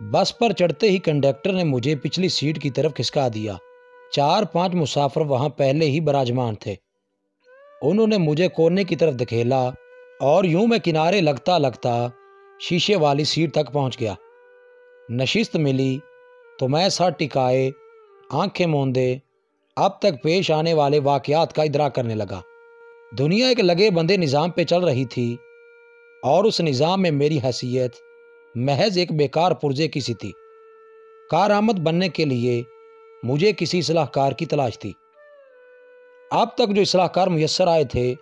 बस पर चढ़ते ही कंडक्टर ने मुझे पिछली सीट की तरफ़ खिसका दिया। चार पाँच मुसाफिर वहाँ पहले ही बराजमान थे। उन्होंने मुझे कोने की तरफ़ धकेला और यूँ मैं किनारे लगता लगता शीशे वाली सीट तक पहुँच गया। नशिस्त मिली तो मैं सर टिकाए, आँखें मूंदे, अब तक पेश आने वाले वाकयात का इदरा करने लगा। दुनिया एक लगे बंदे निज़ाम पे चल रही थी और उस निज़ाम में मेरी हैसियत महज एक बेकार पुर्जे की सी थी। कारआमद बनने के लिए मुझे किसी सलाहकार की तलाश थी। अब तक जो सलाहकार मैसर आए थे,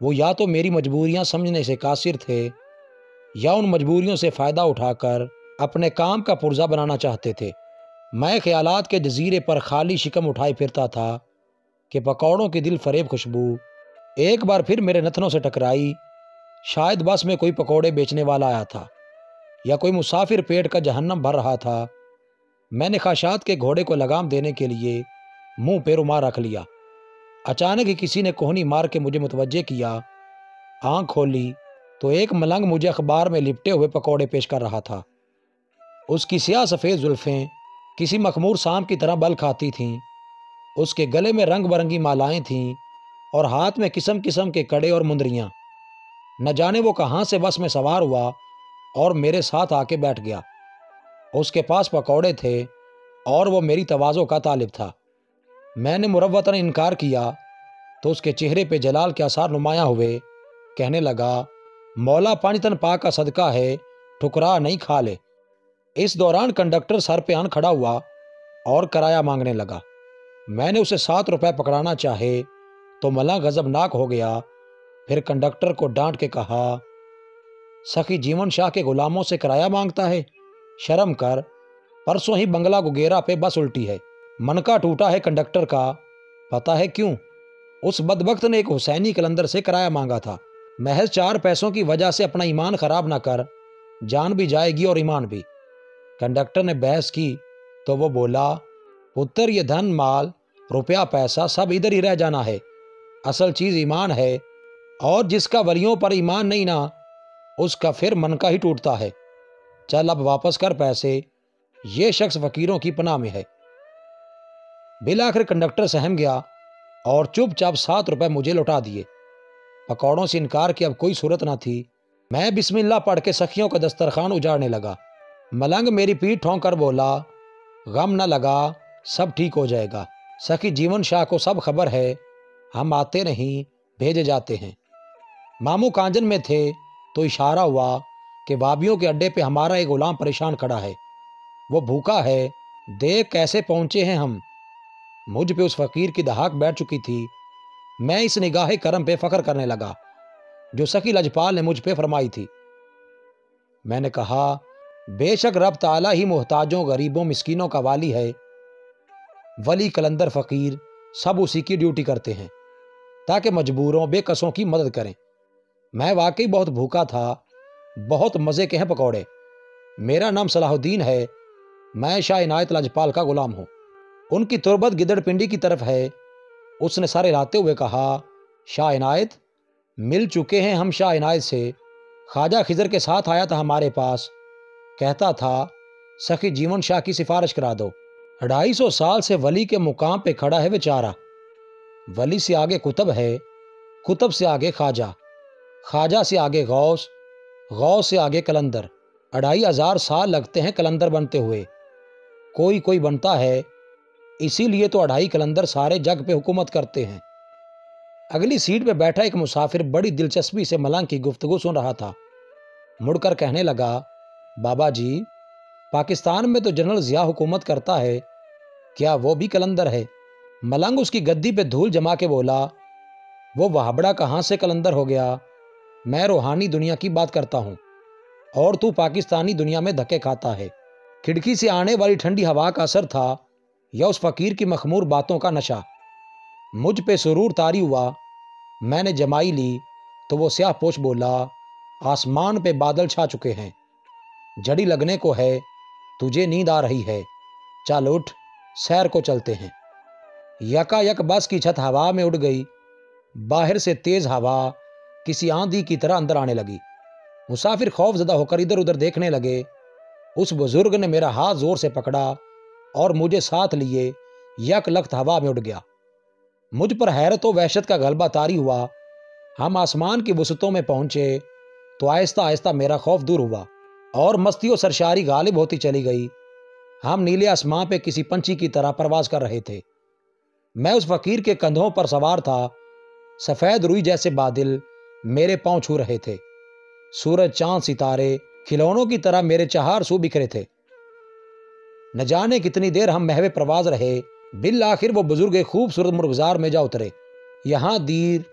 वो या तो मेरी मजबूरियाँ समझने से कासिर थे, या उन मजबूरियों से फ़ायदा उठाकर अपने काम का पुर्जा बनाना चाहते थे। मैं ख्यालात के जजीरे पर खाली शिकम उठाए फिरता था कि पकौड़ों की दिल फरेब खुशबू एक बार फिर मेरे नथनों से टकराई, शायद बस में कोई पकौड़े बेचने वाला आया था। या कोई मुसाफिर पेट का जहन्नम भर रहा था, मैंने खाशात के घोड़े को लगाम देने के लिए मुँह पे रुमाल रख लिया। अचानक ही किसी ने कोहनी मार के मुझे मुतवजह किया, आँख खोली तो एक मलंग मुझे अखबार में लिपटे हुए पकौड़े पेश कर रहा था। उसकी सियाह सफ़ेद जुल्फ़ें किसी मखमूर शाम की तरह बल खाती थीं, उसके गले में रंग बरंगी मालाएँ थीं और हाथ में किस्म किस्म के कड़े और मुंदरियाँ। न जाने वो कहाँ से बस में सवार हुआ और मेरे साथ आके बैठ गया। उसके पास पकौड़े थे और वो मेरी तवाज़ों का तालिब था। मैंने मुरवतन इनकार किया तो उसके चेहरे पे जलाल के आसार नुमाया हुए, कहने लगा, मौला पानीतन पा का सदका है, ठुकरा नहीं खा ले। इस दौरान कंडक्टर सर पे आन खड़ा हुआ और किराया मांगने लगा। मैंने उसे सात रुपए पकड़ाना चाहे तो मला गजबनाक हो गया। फिर कंडक्टर को डांट के कहा सखी जीवन शाह के गुलामों से किराया माँगता है। शर्म कर, परसों ही बंगला गुगेरा पे बस उल्टी है। मन का टूटा है कंडक्टर का, पता है क्यों? उस बदबख्त ने एक हुसैनी कलंदर से किराया मांगा था। महज चार पैसों की वजह से अपना ईमान खराब ना कर, जान भी जाएगी और ईमान भी। कंडक्टर ने बहस की तो वो बोला, पुत्र, ये धन, माल, रुपया, पैसा सब इधर ही रह जाना है। असल चीज़ ईमान है, और जिसका वलियों पर ईमान नहीं ना उसका फिर मन का ही टूटता है। चल अब वापस कर पैसे। ये शख्स फकीरों की पनाह में है। बिलाखिर कंडक्टर सहम गया और चुपचाप सात रुपए मुझे लौटा दिए। पकौड़ों से इनकार की अब कोई सूरत ना थी। मैं बिस्मिल्लाह पढ़ के सखियों का दस्तरखान उजाड़ने लगा। मलंग मेरी पीठ ठोंक कर बोला, गम न लगा, सब ठीक हो जाएगा। सखी जीवन शाह को सब खबर है। हम आते नहीं, भेजे जाते हैं। मामू कांजन में थे तो इशारा हुआ कि बाबियों के अड्डे पे हमारा एक गुलाम परेशान खड़ा है। वो भूखा है, देख कैसे पहुँचे हैं हम। मुझ पे उस फकीर की दहाक बैठ चुकी थी। मैं इस निगाह करम पे फख्र करने लगा, जो सकी लजपाल ने मुझ पे फरमाई थी। मैंने कहा, बेशक रब ताला ही मोहताजों, गरीबों, मिस्किनों का वाली है। वली कलंदर फ़कीर सब उसी की ड्यूटी करते हैं, ताकि मजबूरों, बेकसों की मदद करें। मैं वाकई बहुत भूखा था। बहुत मज़े के हैं पकौड़े। मेरा नाम सलाहुद्दीन है। मैं शाह इनायत लाजपाल का गुलाम हूँ। उनकी तुरबत गिदड़ पिंडी की तरफ़ है। उसने सारे लाते हुए कहा, शाह इनायत, मिल चुके हैं हम शाह इनायत से। ख्वाजा खिजर के साथ आया था हमारे पास। कहता था, सखी जीवन शाह की सिफारिश करा दो। ढाई सौ साल से वली के मुकाम पे खड़ा है बेचारा। वली से आगे कुतब है। कुतब से आगे ख्वाजा। ख्वाजा से आगे गौस गौस से आगे कलंदर। अढ़ाई हज़ार साल लगते हैं कलंदर बनते हुए। कोई कोई बनता है, इसीलिए तो अढ़ाई कलंदर सारे जग पे हुकूमत करते हैं। अगली सीट पे बैठा एक मुसाफिर बड़ी दिलचस्पी से मलंग की गुफ्तगु सुन रहा था। मुड़कर कहने लगा, बाबा जी, पाकिस्तान में तो जनरल ज़िया हुकूमत करता है, क्या वो भी कलंदर है? मलंग उसकी गद्दी पे धूल जमा के बोला, वो वहाबड़ा कहाँ से कलंदर हो गया? मैं रूहानी दुनिया की बात करता हूँ, और तू पाकिस्तानी दुनिया में धक्के खाता है। खिड़की से आने वाली ठंडी हवा का असर था या उस फकीर की मखमूर बातों का नशा? मुझ पे सुरूर तारी हुआ, मैंने जमाई ली तो वो स्याह पोछ बोला, आसमान पे बादल छा चुके हैं। जड़ी लगने को है, तुझे नींद आ रही है। चल उठ, सैर को चलते हैं। यकायक बस की छत हवा में उड़ गई, बाहर से तेज हवा किसी आंधी की तरह अंदर आने लगी। मुसाफिर खौफजदा होकर इधर उधर देखने लगे। उस बुज़ुर्ग ने मेरा हाथ ज़ोर से पकड़ा और मुझे साथ लिए, यक लख्त हवा में उड़ गया। मुझ पर हैरत व वहशत का गलबा तारी हुआ। हम आसमान की वसतों में पहुँचे तो आहिस्ता आहिस्ता मेरा खौफ दूर हुआ और मस्ती और सरशारी गालिब होती चली गई। हम नीले आसमां पे किसी पंछी की तरह प्रवास कर रहे थे। मैं उस फकीर के कंधों पर सवार था, सफ़ेद रुई जैसे बादल मेरे पाँव छू रहे थे। सूरज, चाँद, सितारे, खिलौनों की तरह मेरे चहार सू बिखरे थे। न जाने कितनी देर हम महवे प्रवास रहे, बिल आखिर वो बुज़ुर्ग एक खूबसूरत मुर्गजार में जा उतरे। यहाँ दीर,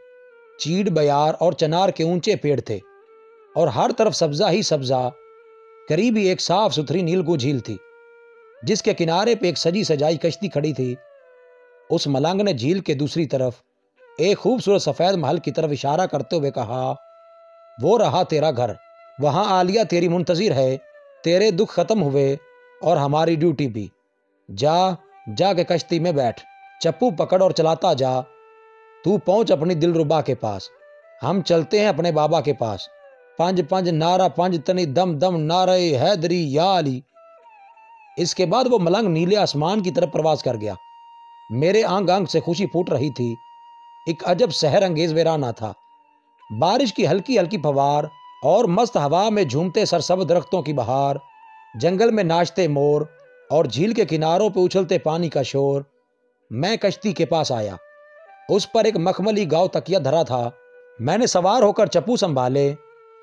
चीड़, बयार और चनार के ऊँचे पेड़ थे और हर तरफ़ सब्जा ही सब्जा, करीबी एक साफ़ सुथरी नीलगु झील थी, जिसके किनारे पे एक सजी सजाई कश्ती खड़ी थी। उस मलंग ने झील के दूसरी तरफ़ एक खूबसूरत सफ़ेद महल की तरफ़ इशारा करते हुए कहा, वो रहा तेरा घर। वहाँ आलिया तेरी मुंतजिर है। तेरे दुख खत्म हुए और हमारी ड्यूटी भी। जा जा के कश्ती में बैठ। चप्पू पकड़ और चलाता जा। तू पहुँच अपनी दिलरुबा के पास। हम चलते हैं अपने बाबा के पास। पंज पंज नारा, पंज तनी दम दम नारे हैदरी या अली इसके बाद वो मलंग नीले आसमान की तरफ़ प्रवास कर गया। मेरे आंग आंग से खुशी फूट रही थी। एक अजब सहर अंगेज वेराना था। बारिश की हल्की हल्की फवार और मस्त हवा में झूमते सरसब दरख्तों की बहार, जंगल में नाचते मोर और झील के किनारों पर उछलते पानी का शोर, मैं कश्ती के पास आया। उस पर एक मखमली गाँव तकिया धरा था। मैंने सवार होकर चप्पू संभाले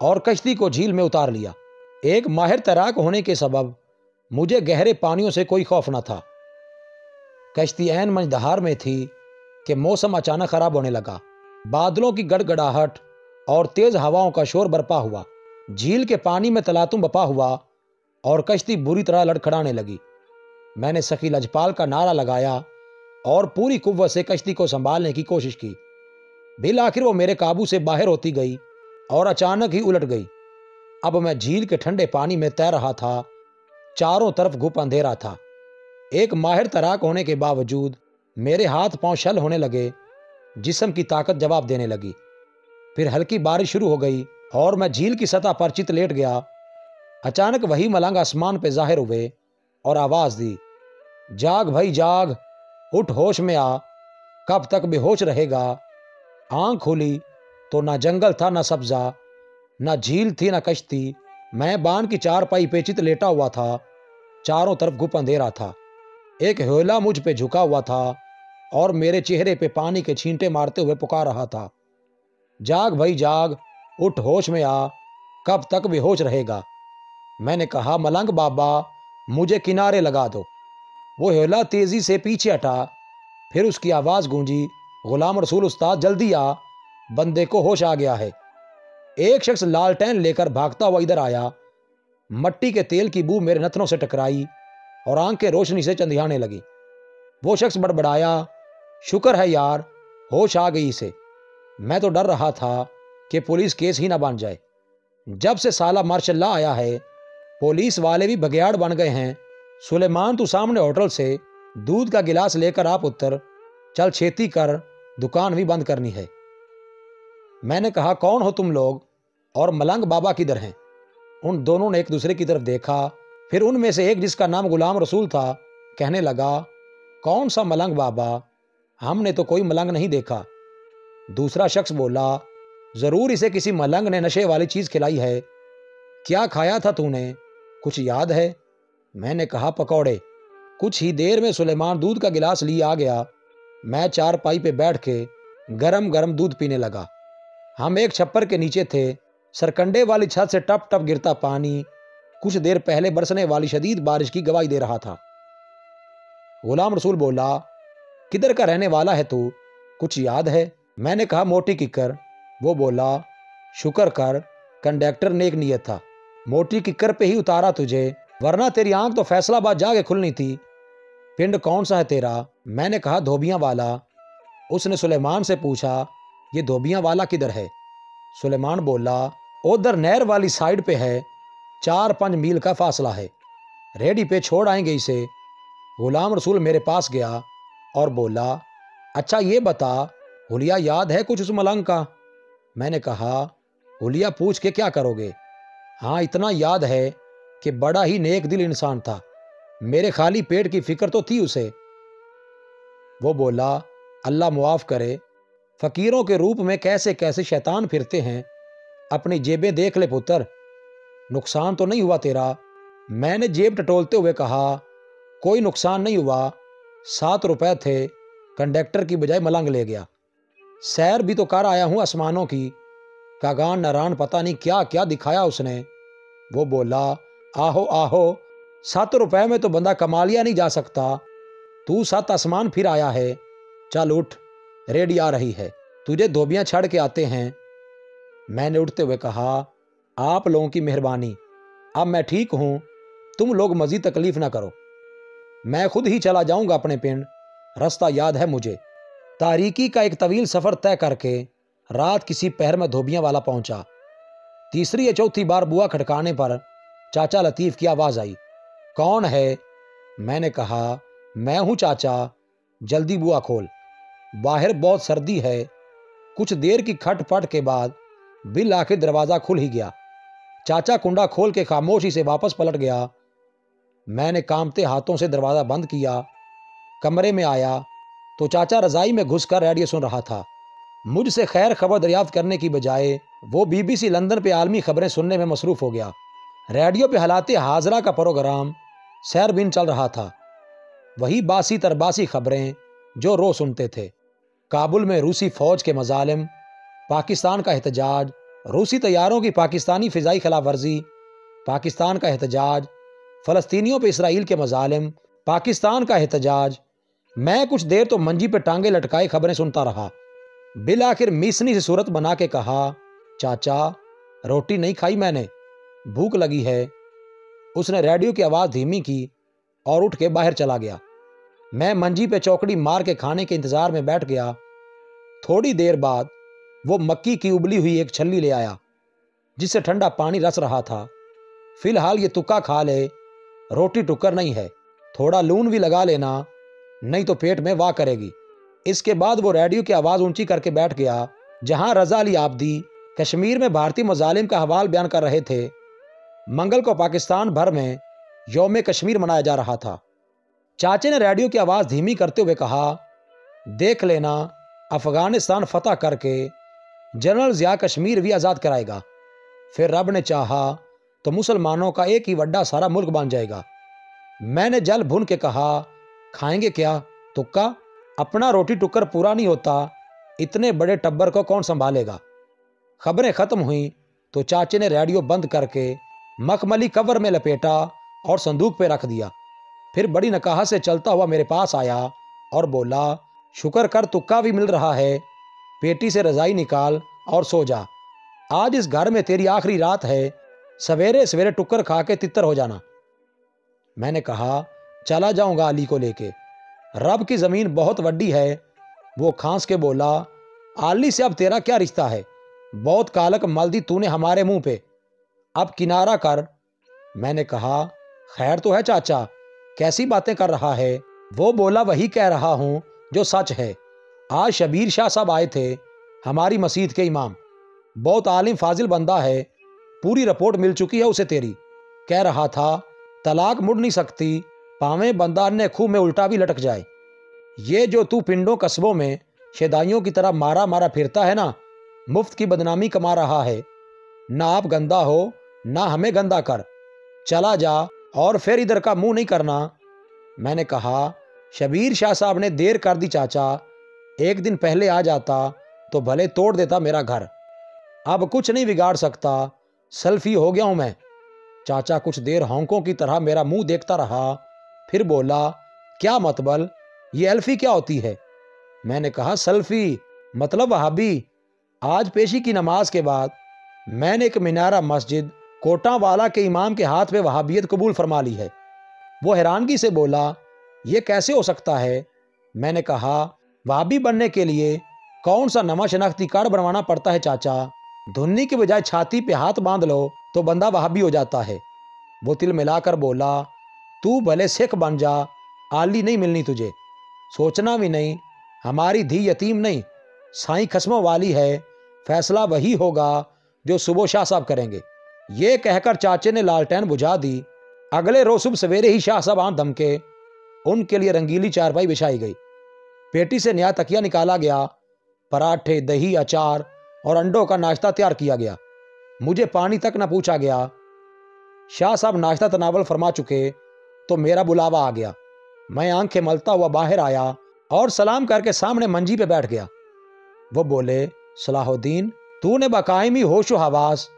और कश्ती को झील में उतार लिया। एक माहिर तैराक होने के सबब मुझे गहरे पानियों से कोई खौफ न था। कश्ती एन मंजदहार में थी कि मौसम अचानक खराब होने लगा। बादलों की गड़गड़ाहट और तेज हवाओं का शोर बरपा हुआ। झील के पानी में तलातुम बपा हुआ और कश्ती बुरी तरह लड़खड़ाने लगी। मैंने सखी लजपाल का नारा लगाया और पूरी कुव्वत से कश्ती को संभालने की कोशिश की। बिल आखिर वो मेरे काबू से बाहर होती गई और अचानक ही उलट गई। अब मैं झील के ठंडे पानी में तैर रहा था। चारों तरफ़ घुप अंधेरा था। एक माहिर तैराक होने के बावजूद मेरे हाथ पाँव शल होने लगे, जिसम की ताकत जवाब देने लगी। फिर हल्की बारिश शुरू हो गई और मैं झील की सतह पर चित लेट गया। अचानक वही मलंग आसमान पे ज़ाहिर हुए और आवाज़ दी, जाग भाई, जाग, उठ होश में आ, कब तक बेहोश रहेगा? आँख खोली तो ना जंगल था, ना सब्जा, ना झील थी, ना कश्ती। मैं बान की चार पाई पेचित लेटा हुआ था, चारों तरफ़ गुप अंधेरा था। एक होला मुझ पे झुका हुआ था और मेरे चेहरे पे पानी के छींटे मारते हुए पुकार रहा था। जाग भाई जाग, उठ होश में आ, कब तक बेहोश रहेगा? मैंने कहा, मलंग बाबा, मुझे किनारे लगा दो। वो हेला तेज़ी से पीछे हटा, फिर उसकी आवाज़ गूंजी, गुलाम रसूल उस्ताद, जल्दी आ, बंदे को होश आ गया है। एक शख्स लालटेन लेकर भागता हुआ इधर आया। मट्टी के तेल की बू मेरे नथनों से टकराई और आँख रोशनी से चंदियाने लगी। वो शख्स बड़बड़ाया शुक्र है यार, होश आ गई इसे। मैं तो डर रहा था कि पुलिस केस ही ना बन जाए। जब से साला मार्शल्ला आया है, पुलिस वाले भी बगयाड़ बन गए हैं। सुलेमान, तू सामने होटल से दूध का गिलास लेकर आप उत्तर, चल छेती कर, दुकान भी बंद करनी है। मैंने कहा, कौन हो तुम लोग? और मलंग बाबा किधर हैं? उन दोनों ने एक दूसरे की तरफ़ देखा। फिर उनमें से एक जिसका नाम गुलाम रसूल था, कहने लगा, कौन सा मलंग बाबा? हमने तो कोई मलंग नहीं देखा। दूसरा शख्स बोला, ज़रूर इसे किसी मलंग ने नशे वाली चीज़ खिलाई है। क्या खाया था तूने? कुछ याद है? मैंने कहा, पकौड़े। कुछ ही देर में सुलेमान दूध का गिलास लिए आ गया। मैं चार पाई पे बैठ के गरम गरम दूध पीने लगा। हम एक छप्पर के नीचे थे। सरकंडे वाली छत से टप टप गिरता पानी कुछ देर पहले बरसने वाली शदीद बारिश की गवाही दे रहा था। गुलाम रसूल बोला किधर का रहने वाला है तू? कुछ याद है? मैंने कहा, मोटी किकर वो बोला, शुक्र कर, कंडक्टर ने एक नियत था। मोटी किकर पे ही उतारा तुझे, वरना तेरी आँख तो फैसलाबाद जाके खुलनी थी। पिंड कौन सा है तेरा? मैंने कहा, धोबिया वाला। उसने सुलेमान से पूछा, ये धोबियाँ वाला किधर है? सुलेमान बोला, उधर नहर वाली साइड पे है। चार पाँच मील का फासला है। रेडी पे छोड़ आएँगे इसे। गुलाम रसूल मेरे पास गया। और बोला अच्छा ये बता, हुलिया याद है कुछ उस मलंग का? मैंने कहा, हुलिया पूछ के क्या करोगे? हाँ इतना याद है कि बड़ा ही नेक दिल इंसान था। मेरे खाली पेट की फ़िक्र तो थी उसे। वो बोला, अल्लाह मुआफ़ करे, फ़कीरों के रूप में कैसे कैसे शैतान फिरते हैं। अपनी जेबें देख ले पुत्र, नुकसान तो नहीं हुआ तेरा? मैंने जेब टटोलते हुए कहा, कोई नुकसान नहीं हुआ सात रुपए थे, कंडक्टर की बजाय मलंग ले गया। सैर भी तो कर आया हूँ आसमानों की। कागान नारायण पता नहीं क्या क्या दिखाया उसने। वो बोला, आहो आहो, सात रुपए में तो बंदा कमा लिया नहीं जा सकता। तू सात आसमान फिर आया है। चल उठ, रेडी आ रही है। तुझे धोबियाँ छड़ के आते हैं। मैंने उठते हुए कहा, आप लोगों की मेहरबानी। अब मैं ठीक हूँ। तुम लोग मजीद तकलीफ़ ना करो। मैं खुद ही चला जाऊँगा अपने पिंड। रास्ता याद है मुझे। तारीकी का एक तवील सफ़र तय करके रात किसी पहर में धोबियाँ वाला पहुँचा। तीसरी या चौथी बार बुआ खटकाने पर चाचा लतीफ़ की आवाज़ आई। कौन है? मैंने कहा, मैं हूँ चाचा। जल्दी बुआ खोल। बाहर बहुत सर्दी है। कुछ देर की खटपट के बाद बिल आखिर दरवाज़ा खुल ही गया। चाचा कुंडा खोल के खामोशी से वापस पलट गया। मैंने कामते हाथों से दरवाज़ा बंद किया, कमरे में आया तो चाचा रजाई में घुसकर रेडियो सुन रहा था। मुझसे खैर खबर दरियाफ्त करने की बजाय, वो बीबीसी लंदन पे आलमी खबरें सुनने में मसरूफ़ हो गया। रेडियो पे हालात हाजरा का प्रोग्राम सैर बिन चल रहा था। वही बासी तरबासी खबरें जो रो सुनते थे। काबुल में रूसी फौज के मजालिम, पाकिस्तान का एहतजाज, रूसी तैयारों की पाकिस्तानी फ़िज़ाई खिलाफ वर्जी, पाकिस्तान का एहतजाज फ़लस्तीनियों पर इसराइल के मजालिम, पाकिस्तान का एहतजाज। मैं कुछ देर तो मंजी पे टांगे लटकाए खबरें सुनता रहा। बिल आखिर मीसनी से सूरत बना के कहा, चाचा, रोटी नहीं खाई मैंने, भूख लगी है। उसने रेडियो की आवाज़ धीमी की और उठ के बाहर चला गया। मैं मंजी पे चौकड़ी मार के खाने के इंतज़ार में बैठ गया। थोड़ी देर बाद वो मक्की की उबली हुई एक छल्ली ले आया, जिससे ठंडा पानी रस रहा था। फ़िलहाल ये तुक्का खा ले रोटी टुक्कर नहीं है। थोड़ा लून भी लगा लेना, नहीं तो पेट में वाह करेगी। इसके बाद वो रेडियो की आवाज़ ऊँची करके बैठ गया, जहाँ रजा अली आबदी कश्मीर में भारतीय मजालिम का हवाल बयान कर रहे थे। मंगल को पाकिस्तान भर में योम कश्मीर मनाया जा रहा था। चाचे ने रेडियो की आवाज़ धीमी करते हुए कहा, देख लेना, अफ़गानिस्तान फतह करके जनरल ज़िया कश्मीर भी आज़ाद कराएगा। फिर रब ने चाहा तो मुसलमानों का एक ही वड्डा सारा मुल्क बन जाएगा। मैंने जल भुन के कहा, खाएँगे क्या? तुक्का? अपना रोटी टुक्कर पूरा नहीं होता। इतने बड़े टब्बर को कौन संभालेगा? खबरें ख़त्म हुई तो चाचे ने रेडियो बंद करके मखमली कवर में लपेटा और संदूक पे रख दिया। फिर बड़ी नकाहा से चलता हुआ मेरे पास आया और बोला, शुक्र कर तुक्का भी मिल रहा है। पेटी से रजाई निकाल और सो जा। आज इस घर में तेरी आखिरी रात है। सवेरे सवेरे टुक्कर खा के तितर हो जाना। मैंने कहा, चला जाऊँगा अली को लेके। रब की ज़मीन बहुत वड्डी है। वो खांस के बोला आली से अब तेरा क्या रिश्ता है? बहुत कालक मल दी तूने हमारे मुँह पे। अब किनारा कर। मैंने कहा, खैर तो है चाचा, कैसी बातें कर रहा है? वो बोला, वही कह रहा हूँ जो सच है। आज शबीर शाह साहब आए थे, हमारी मसीद के इमाम। बहुत आलिम फाजिल बंदा है। पूरी रिपोर्ट मिल चुकी है उसे तेरी। कह रहा था, तलाक मुड़ नहीं सकती, पावे बंदा ने खूह में उल्टा भी लटक जाए। ये जो तू पिंडों कस्बों में शेदाइयों की तरह मारा मारा फिरता है ना, मुफ़्त की बदनामी कमा रहा है। ना आप गंदा हो, ना हमें गंदा कर। चला जा और फिर इधर का मुँह नहीं करना। मैंने कहा, शबीर शाह साहब ने देर कर दी चाचा। एक दिन पहले आ जाता तो भले तोड़ देता मेरा घर। अब कुछ नहीं बिगाड़ सकता सेल्फी हो गया हूँ मैं। चाचा कुछ देर होंकों की तरह मेरा मुँह देखता रहा, फिर बोला, क्या मतबल ये एल्फी क्या होती है? मैंने कहा, सेल्फी मतलब वहाबी, आज पेशी की नमाज़ के बाद मैंने एक मीनारा मस्जिद कोटा वाला के इमाम के हाथ में वहाबियत कबूल फरमा ली है। वो हैरानगी से बोला, ये कैसे हो सकता है? मैंने कहा, वहाबी बनने के लिए कौन सा नवा शनाख्ती कार्ड बनवाना पड़ता है, चाचा? धुन्नी के बजाय छाती पे हाथ बाँध लो तो बंदा वहाबी हो जाता है। वो तिल मिलाकर बोला, तू भले सिख बन जा, आली नहीं मिलनी तुझे। सोचना भी नहीं, हमारी धी यतीम नहीं, साई खस्मों वाली है। फैसला वही होगा जो सुबह शाह साहब करेंगे। ये कहकर चाचे ने लालटेन बुझा दी। अगले रोज सुबह सवेरे ही शाह साहब आँख धमके। उनके लिए रंगीली चारपाई बिछाई गई। पेटी से नया तकिया निकाला गया। पराठे, दही, अचार और अंडों का नाश्ता तैयार किया गया। मुझे पानी तक न पूछा गया। शाह साहब नाश्ता तनावल फरमा चुके तो मेरा बुलावा आ गया। मैं आँखें मलता हुआ बाहर आया और सलाम करके सामने मंजी पे बैठ गया। वो बोले, सलाहुद्दीन, तूने बाकायमी होशो हवास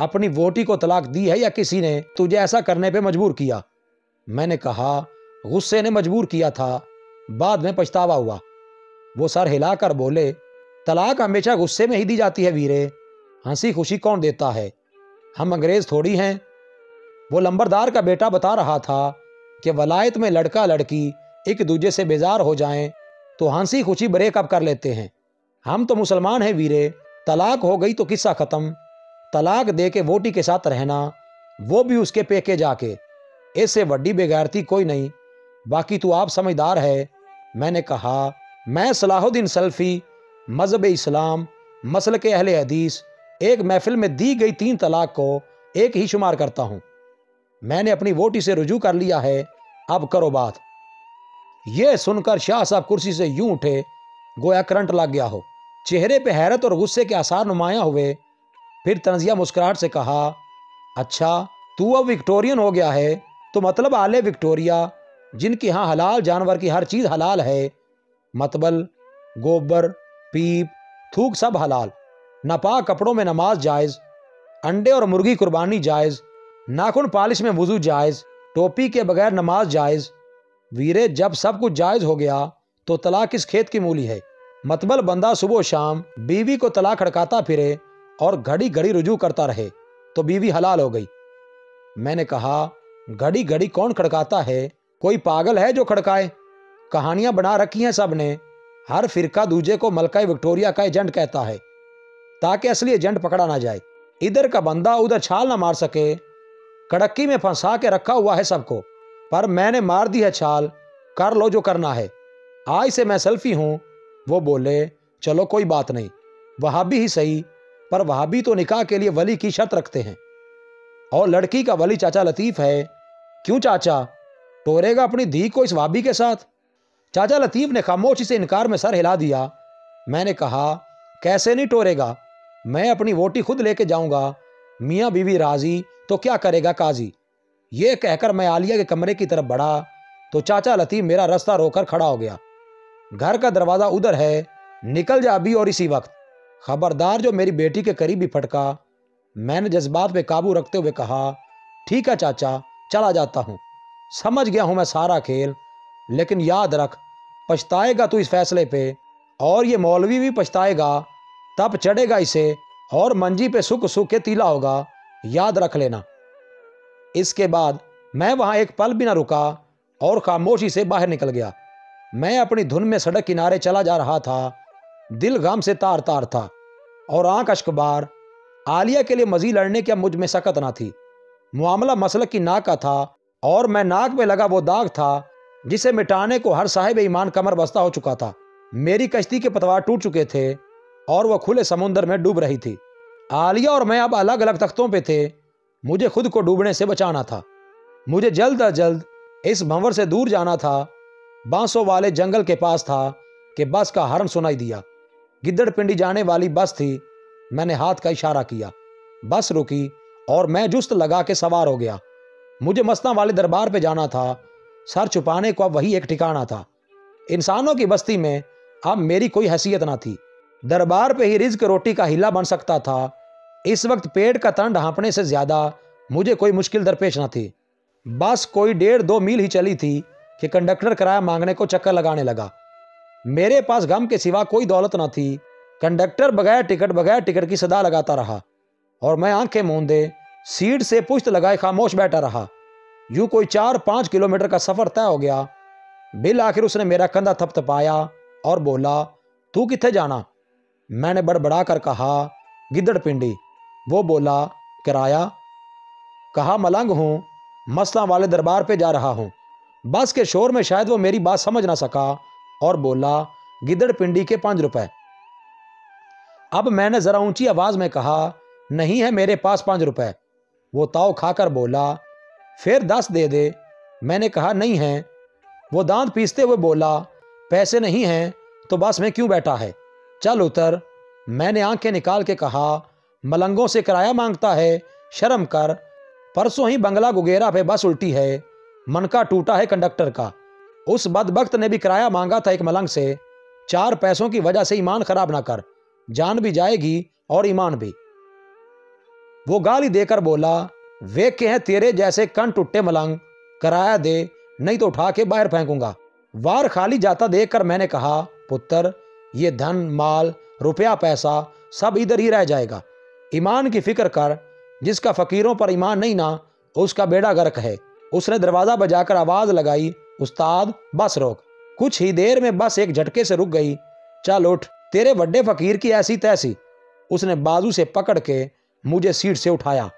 अपनी वोटी को तलाक दी है या किसी ने तुझे ऐसा करने पे मजबूर किया? मैंने कहा, गुस्से ने मजबूर किया था। बाद में पछतावा हुआ। वो सर हिलाकर बोले तलाक हमेशा गुस्से में ही दी जाती है, वीरे। हँसी खुशी कौन देता है? हम अंग्रेज़ थोड़ी हैं। वो लंबरदार का बेटा बता रहा था कि वलायत में लड़का लड़की एक दूजे से बेजार हो जाएँ तो हँसी खुशी ब्रेकअप कर लेते हैं। हम तो मुसलमान हैं, वीरे। तलाक हो गई तो किस्सा ख़त्म। तलाक दे के वोटी के साथ रहना, वो भी उसके पेके जाके। इससे वड्डी बेगैरती कोई नहीं। बाकी तू आप समझदार है। मैंने कहा, मैं सलाहुद्दीन सल्फी मज़हब इस्लाम मसल के अहल हदीस, एक महफिल में दी गई तीन तलाक को एक ही शुमार करता हूँ। मैंने अपनी वोटी से रुजू कर लिया है। अब करो बात। यह सुनकर शाह साहब कुर्सी से यूँ उठे, गोया करंट लग गया हो। चेहरे पे हैरत और गुस्से के आसार नुमाया हुए, फिर तंजिया मुस्कुराहट से कहा अच्छा तू अब विक्टोरियन हो गया है तो मतलब आले विक्टोरिया, जिनके यहाँ हलाल जानवर की हर चीज़ हलाल है। मतबल गोबर पीप, थूक सब हलाल। नापाक कपड़ों में नमाज़ जायज़, अंडे और मुर्गी कुर्बानी जायज़, नाखून पालिश में वज़ू जायज़, टोपी के बगैर नमाज़ जायज़। वीरे, जब सब कुछ जायज़ हो गया तो तलाक किस खेत की मूली है। मतबल बंदा सुबह शाम बीवी को तलाक खड़काता फिरे और घड़ी घड़ी रुजू करता रहे तो बीवी हलाल हो गई। मैंने कहा घड़ी घड़ी कौन खड़काता है? कोई पागल है जो खड़काए? कहानियाँ बना रखी हैं सबने। हर फिरका दूजे को मलकाई विक्टोरिया का एजेंट कहता है, ताकि असली एजेंट पकड़ा ना जाए। इधर का बंदा उधर छाल ना मार सके। कड़क्की में फंसा के रखा हुआ है सबको, पर मैंने मार दी है छाल, कर लो जो करना है। आज से मैं सेल्फी हूँ। वो बोले, चलो कोई बात नहीं। वहाँ भी ही सही, पर वहाँ भी तो निकाह के लिए वली की शर्त रखते हैं। और लड़की का वली चाचा लतीफ है। क्यों चाचा? टोरेगा अपनी धी को इस वाबी के साथ? चाचा लतीफ ने खामोशी से इनकार में सर हिला दिया। मैंने कहा, कैसे नहीं टोरेगा? मैं अपनी वोटी खुद लेके जाऊँगा। मियाँ बीवी राज़ी तो क्या करेगा काजी? ये कहकर मैं आलिया के कमरे की तरफ़ बढ़ा तो चाचा लतीफ मेरा रास्ता रोकर खड़ा हो गया। घर का दरवाज़ा उधर है, निकल जा अभी और इसी वक्त। खबरदार जो मेरी बेटी के करीब ही फटका, मैंने जज्बात पे काबू रखते हुए कहा, ठीक है चाचा, चला जाता हूँ। समझ गया हूँ मैं सारा खेल, लेकिन याद रख पछताएगा तू इस फैसले पे, और ये मौलवी भी पछताएगा, तब चढ़ेगा इसे, और मंजी पे सुख सुख के तीला होगा, याद रख लेना। इसके बाद मैं वहाँ एक पल भी ना रुका, और खामोशी से बाहर निकल गया। मैं अपनी धुन में सड़क किनारे चला जा रहा था, दिल गम से तार तार था, और आँख अशकबार, आलिया के लिए मजी लड़ने की मुझमें सकत ना थी। मामला मसल की नाक का था, और मैं नाक में लगा वो दाग था जिसे मिटाने को हर साहिब ईमान कमर बस्ता हो चुका था। मेरी कश्ती के पतवार टूट चुके थे और वह खुले समुद्र में डूब रही थी। आलिया और मैं अब अलग अलग तख्तों पे थे। मुझे खुद को डूबने से बचाना था। मुझे जल्द अज जल्द इस भंवर से दूर जाना था। बांसों वाले जंगल के पास था कि बस का हरन सुनाई दिया। गिद्दड़ पिंडी जाने वाली बस थी। मैंने हाथ का इशारा किया। बस रुकी और मैं जुस्त लगा के सवार हो गया। मुझे मस्ता वाले दरबार पे जाना था। सर छुपाने को वही एक ठिकाना था। इंसानों की बस्ती में अब मेरी कोई हैसियत ना थी। दरबार पे ही रिज्क रोटी का हिला बन सकता था। इस वक्त पेट का तन ढांपने से ज़्यादा मुझे कोई मुश्किल दरपेश न थी। बस कोई डेढ़ दो मील ही चली थी कि कंडक्टर किराया मांगने को चक्कर लगाने लगा। मेरे पास गम के सिवा कोई दौलत न थी। कंडक्टर बगैर टिकट बगैर टिकट की सदा लगाता रहा और मैं आँखें मूंदे सीट से पुश्त लगाए खामोश बैठा रहा। यूँ कोई चार पाँच किलोमीटर का सफ़र तय हो गया। बिल आखिर उसने मेरा कंधा थपथपाया और बोला, तू कितने जाना? मैंने बड़बड़ा कर कहा गिद्दड़ पिंडी। वो बोला, किराया? कहा, मलंग हूँ, मसला वाले दरबार पे जा रहा हूँ। बस के शोर में शायद वो मेरी बात समझ ना सका। और बोला गिद्दड़ पिंडी के पाँच रुपए। अब मैंने जरा ऊँची आवाज़ में कहा, नहीं है मेरे पास पाँच रुपए। वो ताव खाकर बोला फिर दस दे दे। मैंने कहा, नहीं है। वो दांत पीसते हुए बोला, पैसे नहीं हैं तो बस में क्यों बैठा है? चल उतर। मैंने आँखें निकाल के कहा, मलंगों से किराया माँगता है, शर्म कर। परसों ही बंगला गुगेरा पे बस उल्टी है, मन का टूटा है कंडक्टर का। उस बदबख्त ने भी किराया मांगा था एक मलंग से। चार पैसों की वजह से ईमान खराब ना कर। जान भी जाएगी और ईमान भी। वो गाली देकर बोला वे हैं तेरे जैसे कन टुट्टे मलंग। कराया दे, नहीं तो उठा के बाहर फेंकूँगा। वार खाली जाता देख कर मैंने कहा, पुत्र, ये धन, माल, रुपया, पैसा, सब इधर ही रह जाएगा। ईमान की फ़िक्र कर, जिसका फकीरों पर ईमान नहीं ना, उसका बेड़ा गर्क है। उसने दरवाज़ा बजाकर आवाज़ लगाई, उस्ताद, बस रोक। कुछ ही देर में बस एक झटके से रुक गई। चल उठ, तेरे बड्डे फकीर की ऐसी तैसी। उसने बाजू से पकड़ के मुझे सीट से उठाया।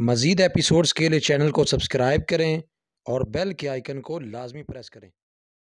मज़ीद एपिसोड्स के लिए चैनल को सब्सक्राइब करें और बेल के आइकन को लाजमी प्रेस करें।